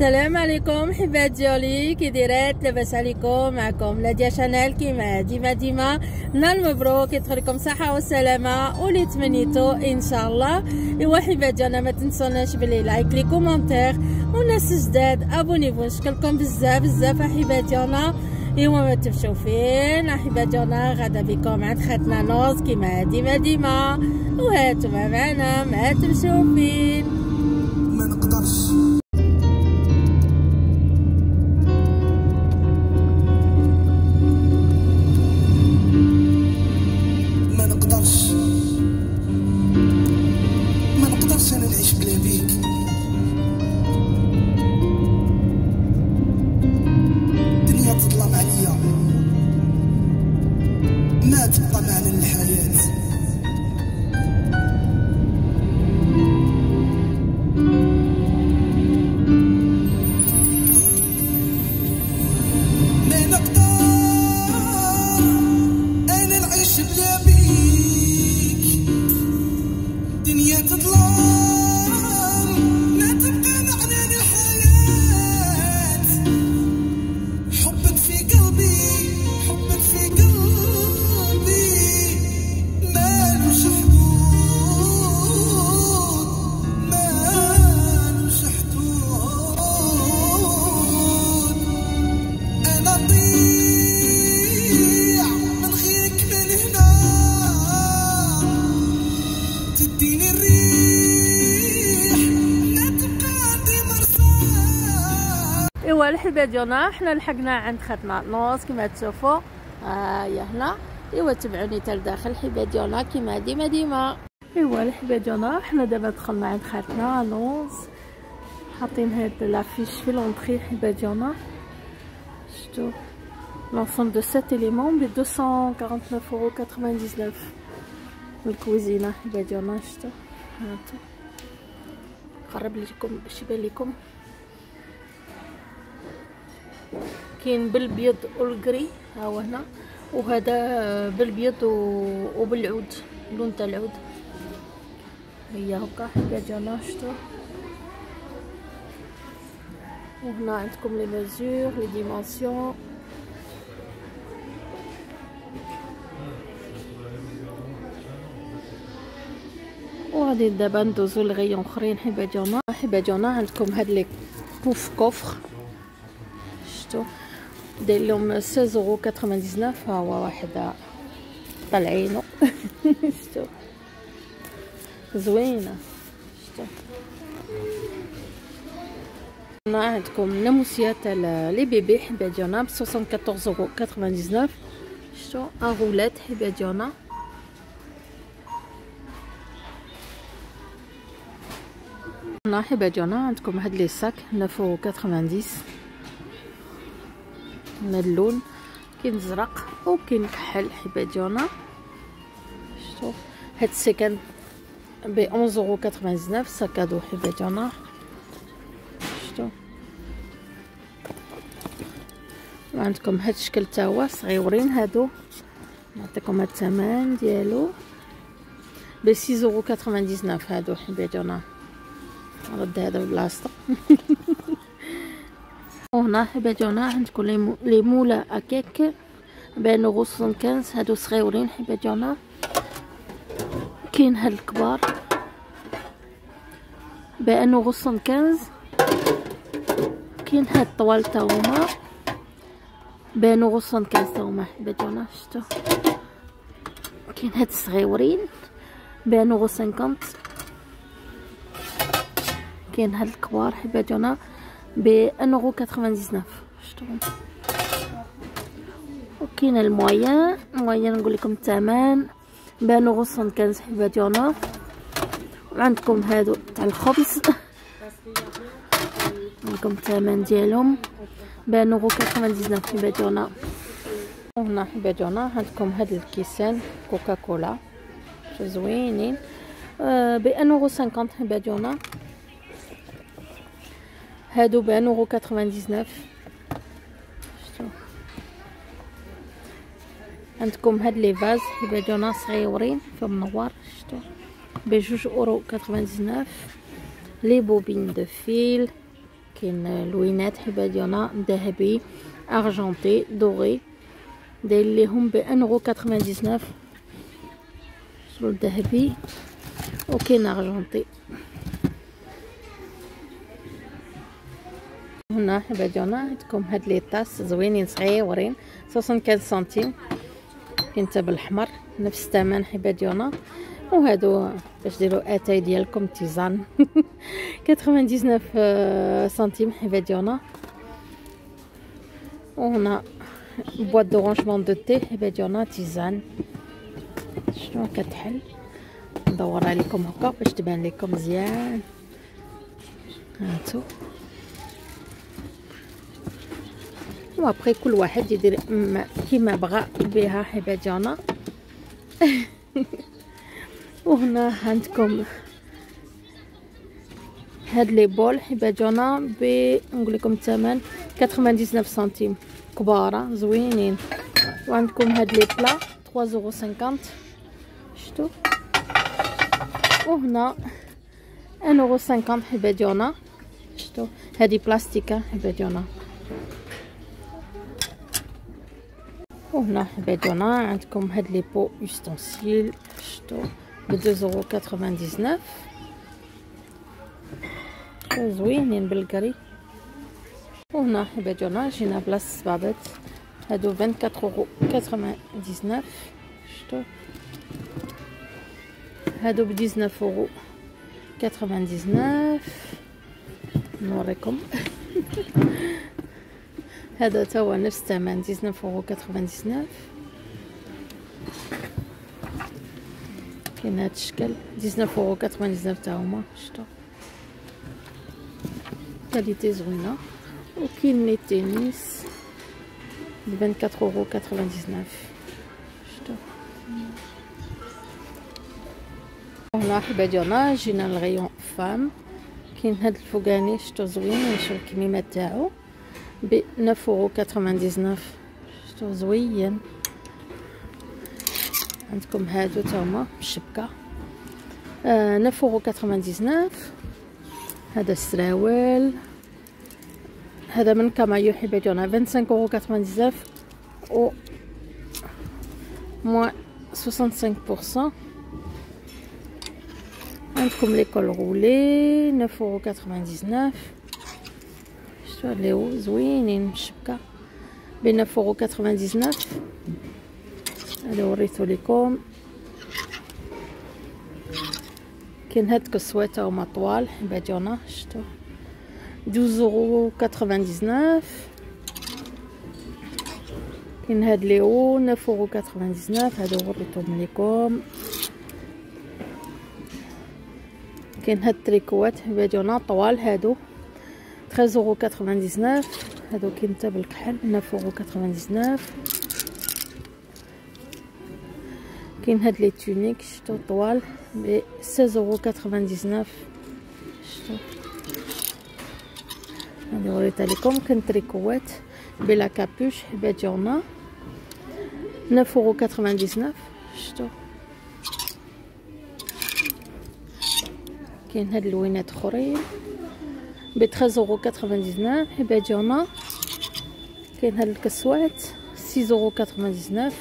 السلام عليكم حبات ديالي كي دايرات لاباس عليكم معكم ناديه شانيل كيما ديما ديما نهار مبروك يدخل لكم صحه والسلامه واللي تمنيتو ان شاء الله ايوا حبات ديالنا ما تنسوناش ب les likes les commentaires والناس جداد abonnez-vous نشكركم بزاف بزاف حبات ديالنا ايوا ما تمشيو فين احبات ديالنا غدا بكم عند خاتنا Noz كيما ديما ديما وهاتوا معنا ما تمشيو فين ما نقدرش ما تبقى معنى للحياة. الحبات ديالنا حنا لحقنا عند خاتنا Noz كما تشوفوا. ها هي هنا. إيوا تبعوني حتى لداخل الحبات ديالنا كما ديما ديما. إيوا الحبات ديالنا حنا دابا دخلنا عند خاتنا Noz حاطين هاد l'affiche في l'entrée الحبات ديالنا. شتو l'ensemble de 7 éléments ب 249 euros 99 الكوزينة الحبات ديالنا هانتو. قرب لكم باش يبان لكم. كاين بالبيض وال gris ها هو هنا. وهذا بالبيض وبالعود اللون تاع العود. هي هكا ديالنا شتو. وهنا عندكم les mesures les dimensions. وغادي دابا ندوزو لغيون اخرين حبه ديالنا عندكم هاد لي بوف كوفر. شتو. داير لهم 16.99 ها هو واحد طالعينو شتو زوينة. شتو هنا عندكم ناموسيات تاع لي بيبي حبه ديالنا ب 74.99 شتو ان رولات حبه ديالنا هنا حبه ديالنا عندكم هاد لي ساك 9.90 من اللون كاين زرق وكاين كحل حبه ديالنا. شتو هاد السكن ب 11.99 ساكادو حبة ديالنا. شتو وعندكم هاد الشكل تا هو صغيورين هادو. نعطيكم الثمن ديالو. ب 6.99 هادو ديالنا. رد هذا بلاصتو وهنا حبا ديالنا عندكم لي مو- لي مولا أكيك بين اورو سونكانز هادو صغيورين ديالنا كاين هاد الكبار. بان اورو سونكانز كاين هاد الطوال تا هما. ب un euro cinquante تا هما حبا ديالنا شتو كاين هاد الصغيورين. ب un euro cinquante كاين هاد الكبار حبا ديالنا ب 1.99 شتو وكاين ال moyen ال moyen نقول لكم الثمن ب 1.75 حبا ديالنا وعندكم هادو تاع الخبز. عندكم الثمن ديالهم. ب 1.99 حبا ديالنا وهنا حبا ديالنا عندكم هاد الكيسان كوكا كولا شو زوينين ب 1.50 حبا ديالنا هادو ب 1.99 شتو عندكم هاد لي فاز يبانونا صغيورين فيهم نوار شتو. بجوج اورو 99 les bobines de fil. كاين لوينات حبا ديالنا ذهبي argenté doré. داير ليهم ب 1.99 شغل ذهبي. وكاين argenté هنا حبا عندكم هاد les tasses زوينين صغيورين 75 سنتيم. كاين حتى بالاحمر نفس الثمن حبا ديالنا وهادو باش ديروا أتاي ديالكم tisane. 99 سنتيم حبا ديالنا وهنا boîte de rangement de thé حبا tisane. شنو كتحل؟ ندورها لكم هكا باش تبان لكم مزيان. هانتو. وابخي كل واحد يدير كيما بغى بها حبا ديالنا وهنا عندكم هاد لي بول حبا جونا ب نقول لكم الثمن 99 سنتيم. كبارة زوينين. وعندكم هاد لي بلا 3.50 شتو وهنا 1.50 حبا ديالنا شتو هادي بلاستيكة حبا ديالنا وهنا حبا ديالنا عندكم هاد لي بو يستونسيل شتو ب 2.99 زوينين بالكري وهنا حبا ديالنا جينا بلا الصبابط هادو 24.99 شتو هادو ب 19.99 نوريكم هذا توا نفس الثمن 19.99 كاين هاد الشكل 19.99 تا هما شتو كاليتي زوينة. وكاين لي تنس ب 24.99 شتو هنا حبا ديالنا جينا ل rayon femme. كاين هاد الفوقاني شتو زوين نشوف الكميمة تاعو. ب 9.99 اورو شفتو زوين. عندكم هادو تا هما بالشبكة. آه 9.99 هذا السراول هذا من كما يحب جونا 25.99 اورو و moins 65% عندكم ليكول رولي. 9,99€ سور لي هو زوينين الشبكه بين فوغو 99 هذا وريته لكم كاين هاد الكسويته هما طوال باديونا شتو 12.99 كاين هاد ليو 9.99 هادو وريتهم لكم كاين هاد التريكوات باديونا طوال هادو تخيزورو كاتروفان هادو كاين حتى بالكحل نوفورو كاتروفان كاين هاد لي تونيك شتو طوال ب 16.99 شتو. هادي وريتها لكم كان تريكوات بلا كابوش حبات 9.99 شتو. كاين هاد اللوينات أخرين. ب 13.99 حبات كاين هاد الكسوات 6.99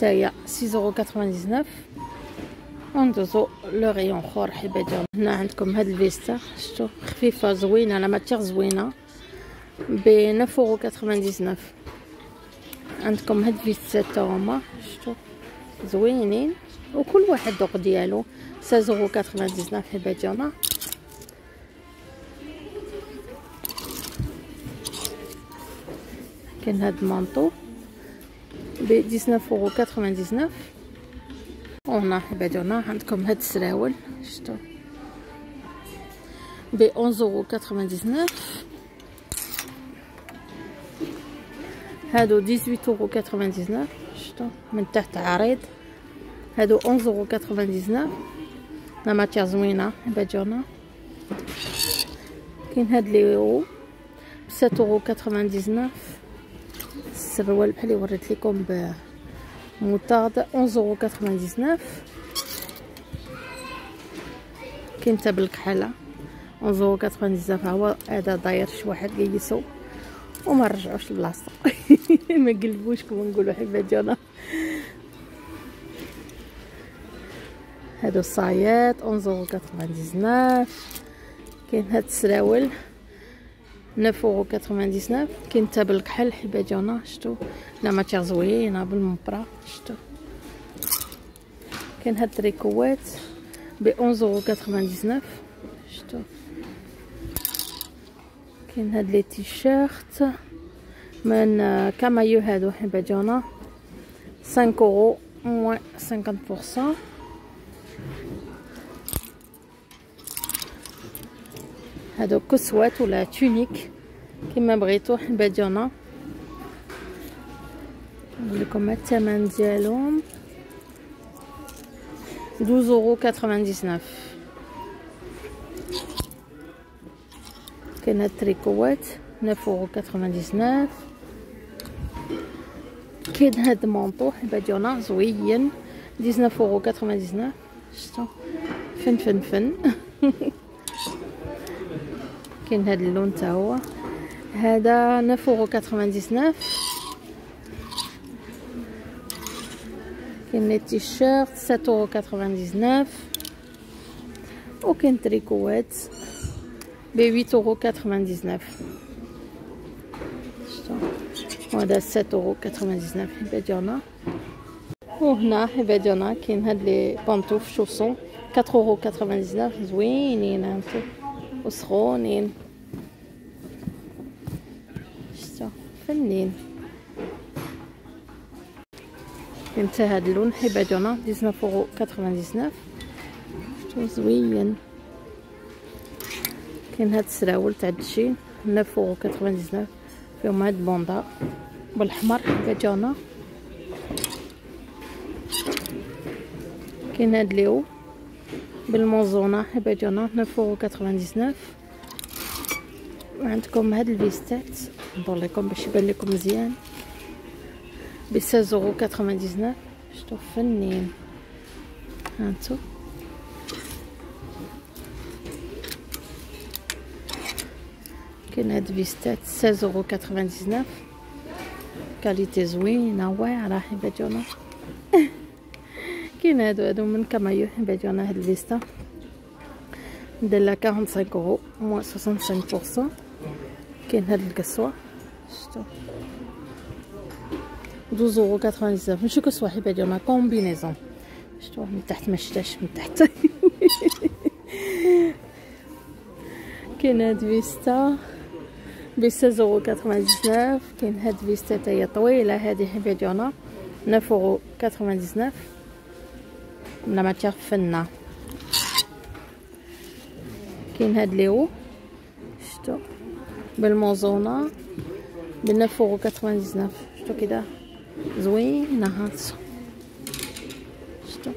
تاهي 6.99 وندوزو le rayon اخر حبات هنا عندكم هاد ال veste شتو خفيفه زوينه la matière زوينه ب 9.99 عندكم هاد ال vestes تا هما شتو زوينين وكل واحد ذوق ديالو. 16.99 حبات ديالنا كاين هاد المانطو. ب 19.99 وهنا حبايبنا عندكم هاد السراول. شتو. ب 11.99 هادو 18.99 شتو. من تحت عريض. هادو 11.99 لا ماتيا زوينة حبايبنا كاين هاد لي ب 7.99 السروال بحال اللي وريت لكم بموطارد 11.99 كاين حتى بالكحلة. اونزو كتخمن هو هذا داير شي واحد قيسو وما رجعوش لبلاصتو. ما قلبوش كما نقولوا حبات ديالنا هادو الصايات أونزو كتخمن كاين هاد السراول نوف اورو كتخمن كاين حتى بالكحل حبات ديالنا شتو. لا ماتيغ زوينة بالمبرا شتو. كاين هاد التريكوات ب 11.99 شتو. كاين هاد لي تيشيرت من كامايو هادو حبا جونا 5 euros moins 50% هادو كسوات ولا tunique كيما بغيتو حباتونا. نقول لكم الثمن ديالهم. 12,99 euros كاين هاد التريكوات 9,99 euros كاين هاد ال manteau ديالنا زوين. 19,99 euros شتو فن فن فن. كاين هاد اللون تا هو. هذا 9,99 euros كاين les t-shirts 7.99 وكاين تريكوات ب 8.99 وهذا 7.99 حبا ديالنا وهنا حبا ديالنا كاين هاد لي بانطوف شوسون. 4.99 زوينين هانتو. وسخونين. شتو؟ فنين. حتى هاد اللون. حبادونا 19.99 شتو زوين. كاين هاد السراول تاع الدشين. 9.99 فيهم هاد بوندا. بالحمر. حبادونا كاين هاد ليو. بالموزونة. حبادونا 9.99 وعندكم هاد الفيستات. ندور لكم باش يبان لكم مزيان. ب 16.99 شتو فنين. هانتو كاين هاد فيستات 16.99 كاليتي زوينة. واعره حباتونا كاين هادو هادو من كامايو حباتونا هاد الفيستا دالا 45 اورو موان 65% كاين هاد القصوه شتو 12.99 ماشي كسوه حبه ديالنا كومبينيزون شفتوه من تحت ما شتاش من تحت كاين هاد فيستا ب 16.99 كاين هاد فيستا تاهي طويله هادي حبه ديالنا 9.99 لا ماتيغ فنة. كاين هاد ليو شفتو. بالموزونة. ب 9.99 شفتو كده زوينة هاد شتو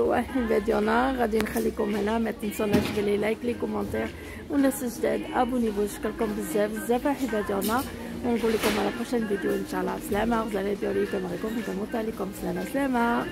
واحد فيديونا غادي نخليكم هنا. ما تنسوناش بلي لايك لي كومونتير. والناس الجداد ابونيبو شكركم بزاف. بزاف احبه ديالنا ونقول لكم على بروشين فيديو ان شاء الله سلامه غزاله ديالي كما غيكون في عليكم سلامه سلامه